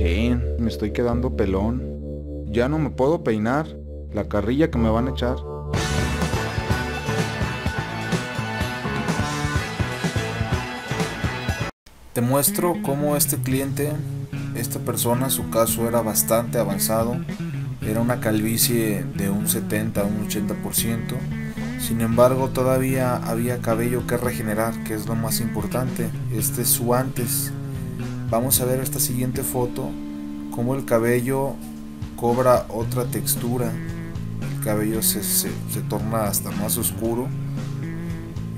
Me estoy quedando pelón. Ya no me puedo peinar. La carrilla que me van a echar. Te muestro cómo este cliente, esta persona, su caso era bastante avanzado. Era una calvicie de un 70 a un 80%. Sin embargo, todavía había cabello que regenerar, que es lo más importante. Este es su antes. Vamos a ver esta siguiente foto, cómo el cabello cobra otra textura. El cabello se, torna hasta más oscuro.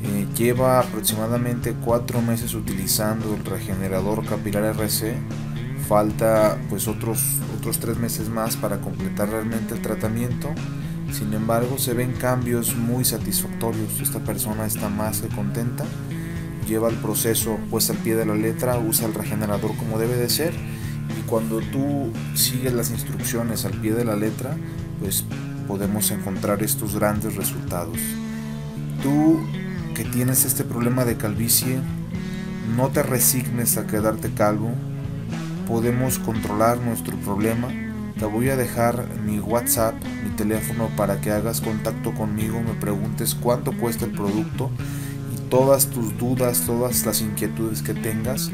Eh, lleva aproximadamente cuatro meses utilizando el regenerador capilar RC. Falta pues otros, otros tres meses más para completar realmente el tratamiento. Sin embargo, se ven cambios muy satisfactorios. Esta persona está más que contenta. Lleva el proceso pues al pie de la letra, usa el regenerador como debe de ser. Y cuando tú sigues las instrucciones al pie de la letra, pues podemos encontrar estos grandes resultados. Tú que tienes este problema de calvicie, no te resignes a quedarte calvo. Podemos controlar nuestro problema te voy a dejar mi WhatsApp, mi teléfono para que hagas contacto conmigo, me preguntes cuánto cuesta el producto todas tus dudas, todas las inquietudes que tengas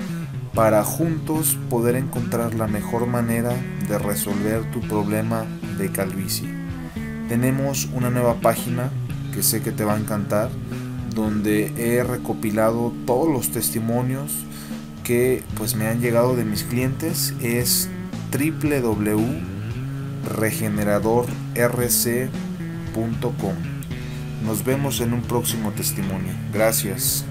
para juntos poder encontrar la mejor manera de resolver tu problema de calvicie. Tenemos una nueva página que sé que te va a encantar, donde he recopilado todos los testimonios que pues me han llegado de mis clientes. Es www regeneradorrc.com. Nos vemos en un próximo testimonio. Gracias.